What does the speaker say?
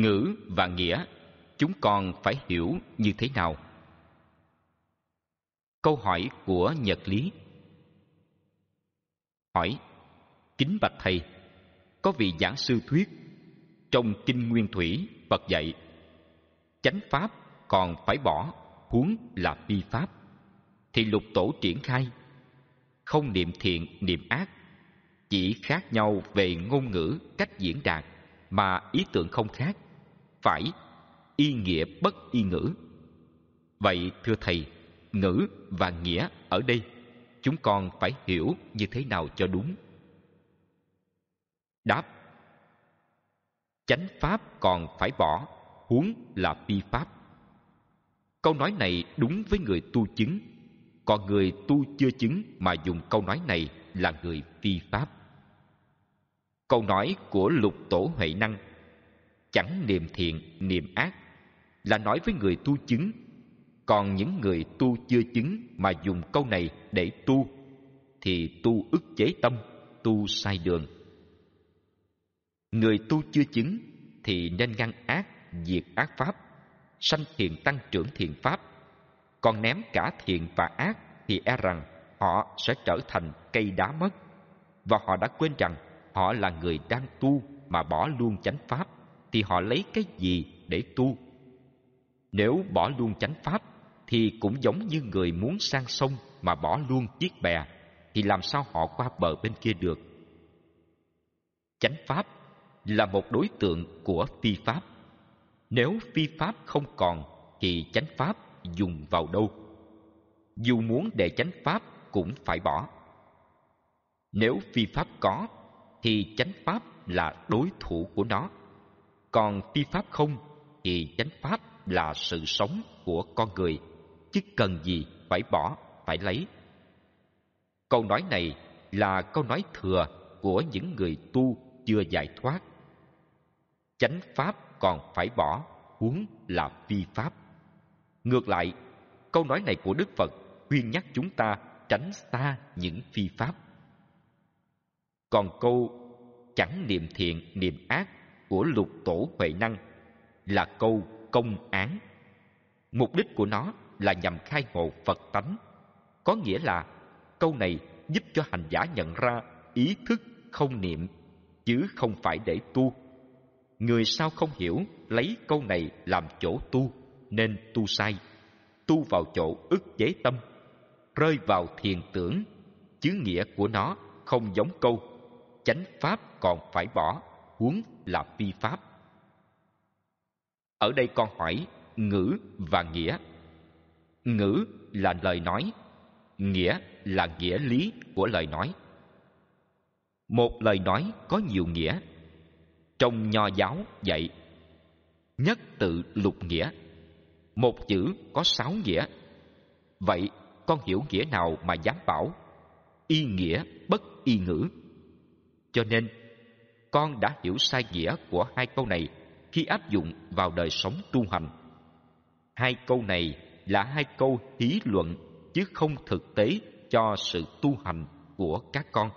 ngữ và nghĩa, chúng con phải hiểu như thế nào? Câu hỏi của nhật lý. Hỏi, kính bạch thầy, có vị giảng sư thuyết trong kinh nguyên thủy phật dạy, chánh pháp còn phải bỏ huống là phi pháp, thì lục tổ triển khai, không niệm thiện, niệm ác, chỉ khác nhau về ngôn ngữ cách diễn đạt mà ý tưởng không khác phải y nghĩa bất y ngữ. Vậy, thưa thầy, ngữ và nghĩa ở đây, chúng con phải hiểu như thế nào cho đúng? Đáp, chánh pháp còn phải bỏ, huống là phi pháp. Câu nói này đúng với người tu chứng. Còn người tu chưa chứng mà dùng câu nói này là người phi pháp. Câu nói của lục tổ huệ năng chẳng niệm thiện niệm ác, là nói với người tu chứng. Còn những người tu chưa chứng mà dùng câu này để tu, thì tu ức chế tâm, tu sai đường. Người tu chưa chứng thì nên ngăn ác, diệt ác pháp, sanh thiện tăng trưởng thiện pháp. Còn ném cả thiện và ác thì e rằng họ sẽ trở thành cây đá mất. Và họ đã quên rằng họ là người đang tu mà bỏ luôn chánh pháp thì họ lấy cái gì để tu? Nếu bỏ luôn chánh pháp, thì cũng giống như người muốn sang sông mà bỏ luôn chiếc bè, thì làm sao họ qua bờ bên kia được? Chánh pháp là một đối tượng của phi pháp. Nếu phi pháp không còn, thì chánh pháp dùng vào đâu? Dù muốn để chánh pháp cũng phải bỏ. Nếu phi pháp có, thì chánh pháp là đối thủ của nó còn phi pháp không? Thì chánh pháp là sự sống của con người, chứ cần gì phải bỏ, phải lấy. Câu nói này là câu nói thừa của những người tu chưa giải thoát. Chánh pháp còn phải bỏ, huống là phi pháp. Ngược lại, câu nói này của đức phật khuyên nhắc chúng ta tránh xa những phi pháp. Còn câu chẳng niệm thiện, niệm ác của lục tổ huệ năng là câu công án. Mục đích của nó là nhằm khai ngộ phật tánh. Có nghĩa là câu này giúp cho hành giả nhận ra ý thức không niệm, chứ không phải để tu. Người sao không hiểu lấy câu này làm chỗ tu, nên tu sai. Tu vào chỗ ức chế tâm, rơi vào thiền tưởng. Chứ nghĩa của nó không giống câu, chánh pháp còn phải bỏ huống là phi pháp. Ở đây con hỏi, ngữ và nghĩa. Ngữ là lời nói, nghĩa là nghĩa lý của lời nói. Một lời nói có nhiều nghĩa. Trong nho giáo dạy, nhất tự lục nghĩa. Một chữ có sáu nghĩa. Vậy con hiểu nghĩa nào mà dám bảo? Y nghĩa bất y ngữ. Cho nên con đã hiểu sai nghĩa của hai câu này khi áp dụng vào đời sống tu hành. Hai câu này là hai câu hí luận chứ không thực tế cho sự tu hành của các con.